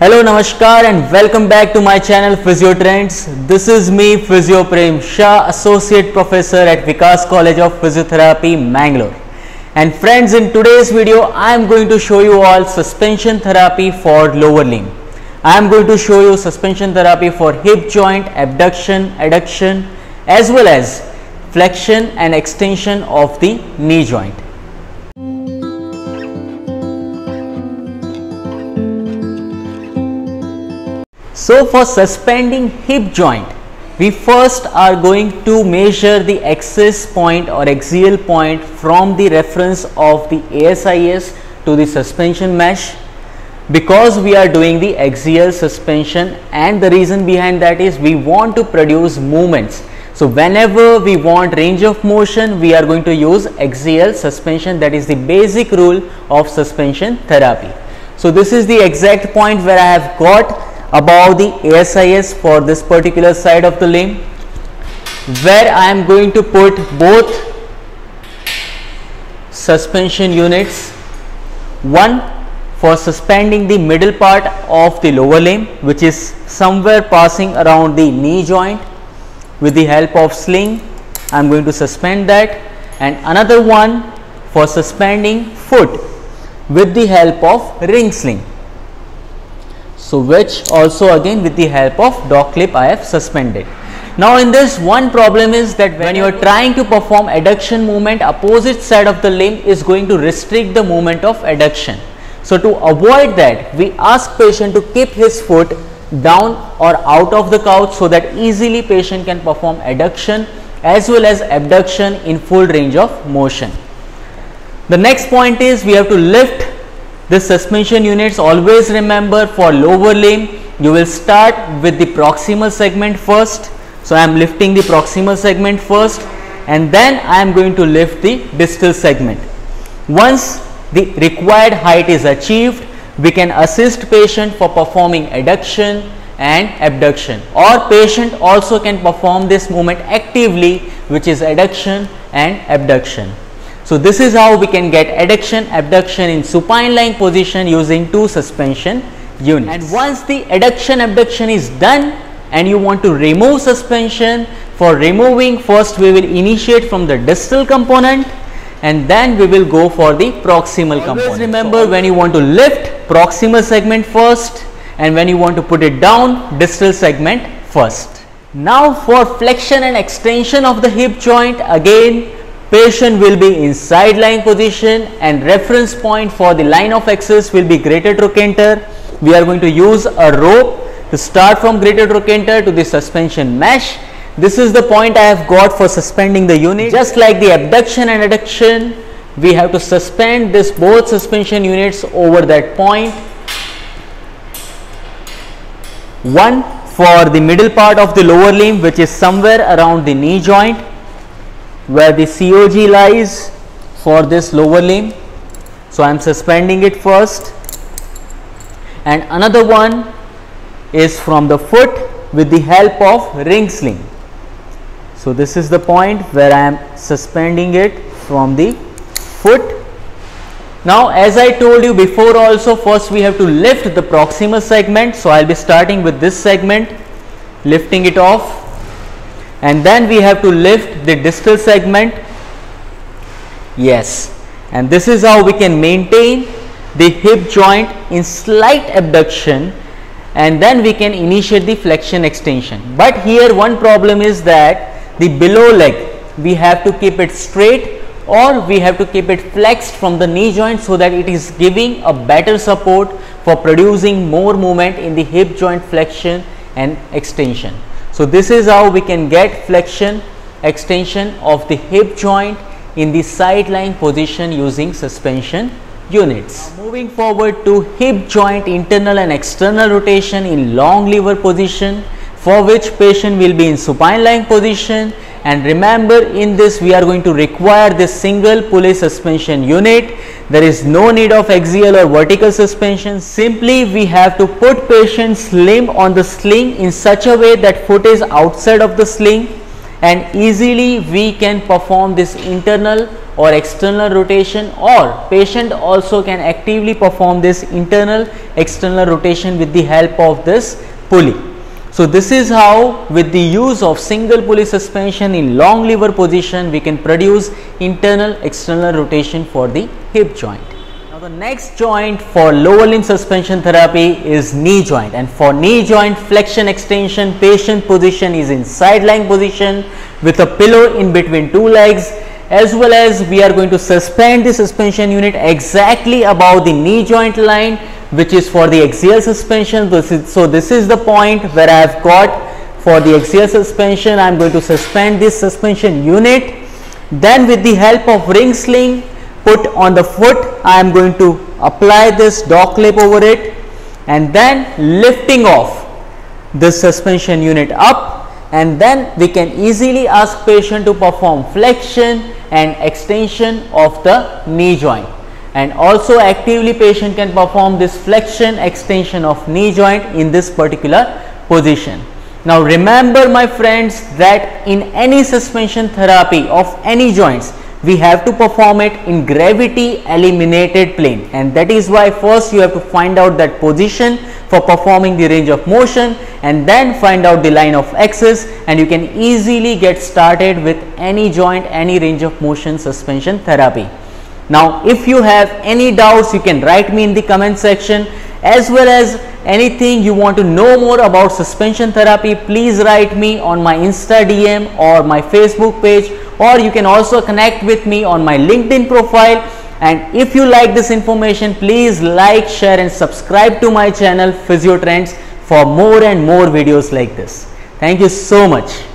Hello, Namaskar, and welcome back to my channel Physio Trendz. This is me, Physio Prem Shah, Associate Professor at Vikas College of Physiotherapy, Mangalore. And friends, in today's video, I am going to show you all suspension therapy for lower limb. I am going to show you suspension therapy for hip joint, abduction, adduction, as well as flexion and extension of the knee joint. So for suspending hip joint, we first are going to measure the axis point or axial point from the reference of the ASIS to the suspension mesh because we are doing the axial suspension and the reason behind that is we want to produce movements. So whenever we want range of motion we are going to use axial suspension that is the basic rule of suspension therapy. So this is the exact point where I have got above the ASIS for this particular side of the limb where I am going to put both suspension units. One for suspending the middle part of the lower limb which is somewhere passing around the knee joint with the help of sling. I am going to suspend that. And another one for suspending foot with the help of ring sling so which also again with the help of dog clip I have suspended. Now in this one problem is that when you are trying to perform adduction movement opposite side of the limb is going to restrict the movement of adduction. So to avoid that we ask patient to keep his foot down or out of the couch so that easily patient can perform adduction as well as abduction in full range of motion. The next point is we have to lift the suspension units always remember for lower limb you will start with the proximal segment first. So I am lifting the proximal segment first and then I am going to lift the distal segment. Once the required height is achieved we can assist patient for performing adduction and abduction or patient also can perform this movement actively which is adduction and abduction. So this is how we can get adduction, abduction in supine lying position using two suspension units. And once the adduction, abduction is done and you want to remove suspension, for removing first we will initiate from the distal component and then we will go for the proximal Always component. remember when you want to lift proximal segment first and when you want to put it down distal segment first. Now for flexion and extension of the hip joint again patient will be in side lying position and reference point for the line of axis will be greater trochanter. We are going to use a rope to start from greater trochanter to the suspension mesh. This is the point I have got for suspending the unit. Just like the abduction and adduction, we have to suspend this both suspension units over that point. One for the middle part of the lower limb which is somewhere around the knee joint where the COG lies for this lower limb. So, I am suspending it first and another one is from the foot with the help of ring sling. So, this is the point where I am suspending it from the foot. Now, as I told you before also first we have to lift the proximal segment. So, I will be starting with this segment lifting it off and then we have to lift the distal segment. Yes. And this is how we can maintain the hip joint in slight abduction. And then we can initiate the flexion extension. But here one problem is that the below leg we have to keep it straight or we have to keep it flexed from the knee joint so that it is giving a better support for producing more movement in the hip joint flexion and extension so, this is how we can get flexion extension of the hip joint in the side lying position using suspension units. Now, moving forward to hip joint internal and external rotation in long lever position for which patient will be in supine lying position and remember in this we are going to require this single pulley suspension unit. There is no need of axial or vertical suspension. Simply we have to put patient's limb on the sling in such a way that foot is outside of the sling. And easily we can perform this internal or external rotation or patient also can actively perform this internal external rotation with the help of this pulley. So, this is how with the use of single pulley suspension in long lever position we can produce internal external rotation for the hip joint. Now, the next joint for lower limb suspension therapy is knee joint and for knee joint flexion extension patient position is in side lying position with a pillow in between two legs as well as we are going to suspend the suspension unit exactly above the knee joint line which is for the axial suspension. So, this is the point where I have got for the axial suspension I am going to suspend this suspension unit. Then with the help of ring sling put on the foot I am going to apply this dog clip over it and then lifting off this suspension unit up and then we can easily ask patient to perform flexion and extension of the knee joint and also actively patient can perform this flexion extension of knee joint in this particular position. Now remember my friends that in any suspension therapy of any joints we have to perform it in gravity eliminated plane and that is why first you have to find out that position for performing the range of motion and then find out the line of axis and you can easily get started with any joint any range of motion suspension therapy. Now, if you have any doubts, you can write me in the comment section as well as anything you want to know more about suspension therapy, please write me on my Insta DM or my Facebook page or you can also connect with me on my LinkedIn profile and if you like this information, please like, share and subscribe to my channel Physio Trendz for more and more videos like this. Thank you so much.